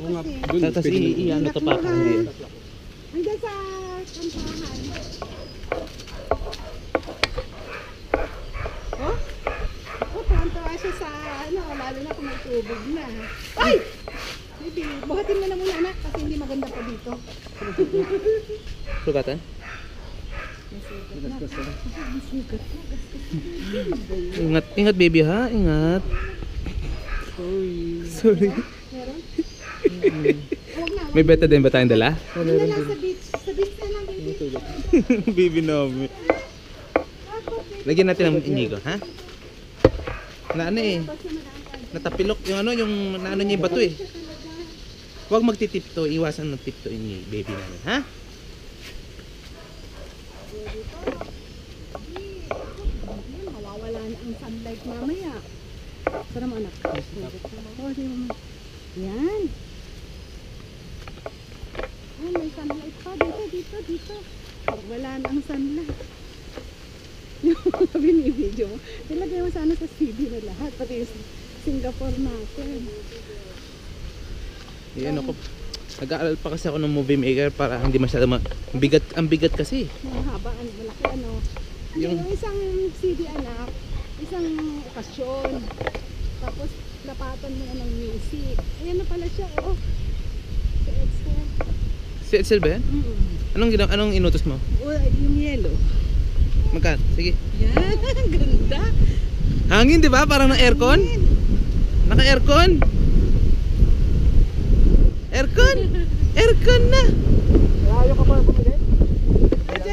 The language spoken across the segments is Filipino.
Oo nga, dun, Tapos i-ano to pa hindi. Hanggang sa kantahan. Oh? Oh, tuwan-tuwa siya sa ano, lalo na kung may tubig na. Ay! Baby, buhatin mo na muna anak kasi hindi maganda pa dito. Sugatan? Ingat, ingat baby ha, ingat. Sorry. Meron? Na, May beta din ba tayong dala? huwag na lang sa beach. Sa beach na lang, baby. baby namin. Lagyan natin ng inigo, ha? Na ano eh, natapilok yung ano, yung naano niya yung bato eh. Huwag magtitipto, iwasan ng tipto yung baby namin, ha? Mawawala na ang sunlight mamaya. Sana mo anak. Oh, di mo. Yan. Ay, may sunlight pa. Dito, dito, dito. Pag wala na ang sunlight. Yung binibidyo mo. Ilagay mo sana sa CD na lahat. Pati yung Singapore natin. Yan ako. Nag-aaral pa kasi ako ng movie maker para hindi masyado ma- ang bigat ang bigat kasi. Yung haba, ang malaki ano. Yung, Yung- yung isang CD anak, isang okasyon. Tapos lapatan mo na ng music. Ayan na pala siya, oh. Si Edsel ba yan? Mm. Anong ginawa anong inutos mo? Oh, yung yellow. Magkat. Sige. Yan, ganda. Hangin 'di ba? Parang ng aircon. Naka-aircon. Aircon. Aircon na. Malayo ka pa bumili?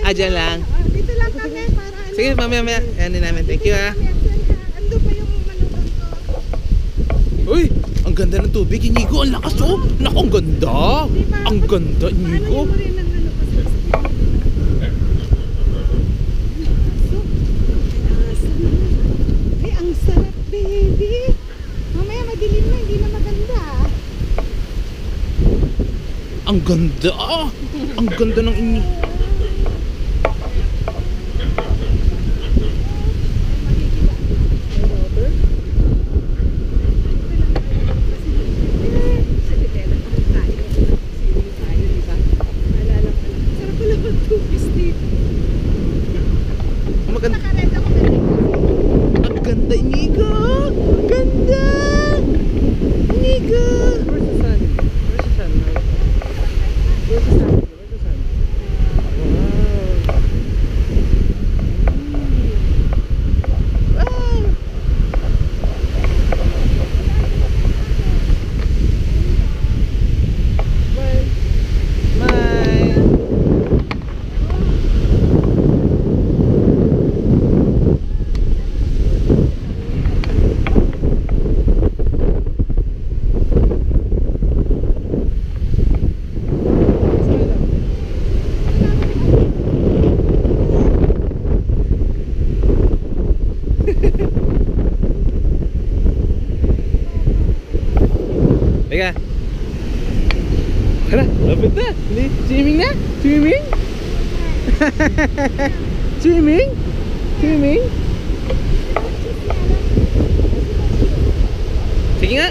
Ah, dyan lang. Ah, dito lang kami para ano. Sige, mamaya mamaya. Yan din namin. Thank you ah, Ando pa yung manugang ko. Uy, ang ganda ng tubig, Inigo. Ang lakas oh. Naku, ang ganda. Ang ganda, Inigo. Ay, ang sarap, baby. Mamaya madilim na, hindi na maganda. Ang ganda. ah. Ang ganda ng inyo. Teka. Hala, lapit na. Swimming na? Swimming? Swimming? Swimming? Sige nga.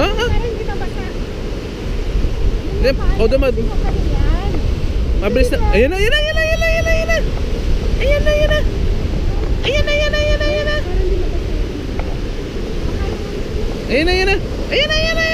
Oo, oo. Hindi, o dumad. Mabilis na, ayan na, ayan na. Ayan na, ayan na. Ayan na, ayan na, ayan na, ayan na. Ayan na, ayan na. Ayan na, ayan na, ayan na, ayan na.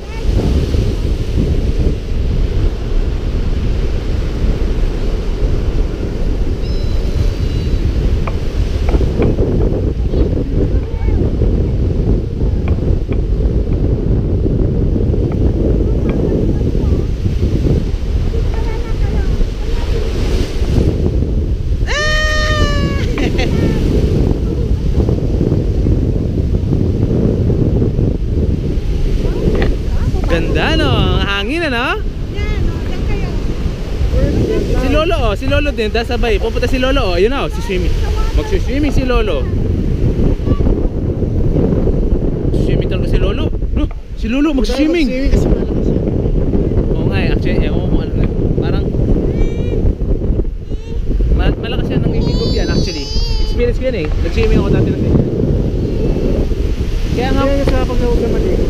Hangin ano? Yan, o, yan kayo. Lolo oh, si Lolo din, dahil sabay. Pupunta si Lolo oh, ayun na oh, si swimming. Magsi-swimming si Lolo. Swimming talaga si Lolo. No, si Lolo yan. Oo nga eh, actually, ewan kung ano. Parang, ma- malakas yan ang imigop yan actually. Experience ko yan eh. Nag-swimming ako dati ganyan. Kaya nga, Kaya sa pag.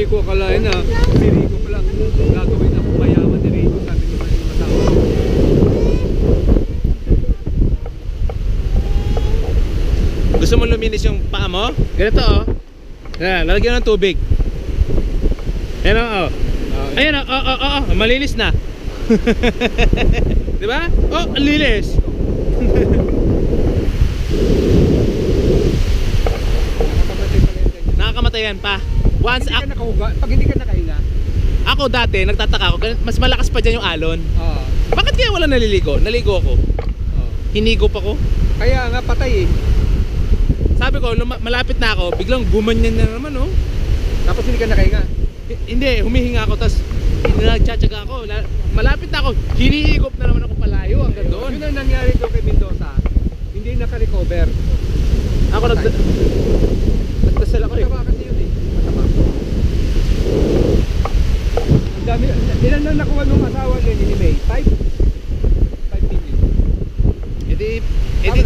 Hindi ko akalain na si Rico pa lang gagawin ako mayaman ni Rico, sabi naman yung asawa. Gusto mo luminis yung paa mo? Ganito oh. Yan, lalagyan ng tubig. Ayan oh. oh. Ayan oh, oh, oh, oh, oh. malinis na. 'Di ba? Oh, pala ganyan. Nakakamatay yan pa. Once Hindi ka ak- nakahuga, pag hindi ka nakahinga, ako dati, nagtataka ako, mas malakas pa dyan yung alon. oo. Bakit kaya wala naliligo? Naligo ako. oo. Hinigo pa ko. Kaya nga patay eh. Sabi ko, malapit na ako, biglang gumanyan na naman oh. Tapos hindi ka nakahinga. H- Hindi, humihinga ako, tapos nagtsatsaga ako. La- Malapit na ako, hinihigop na naman ako palayo hanggang doon. Yun ang nangyari doon kay Mendoza. Hindi naka-recover. Ako nag... Nagdasal ako eh. Kasi yun eh. Mataba. Dami. Ilan na nakuha nung asawa niya ni May? 5? 5 million. Edi, edi,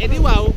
edi wow.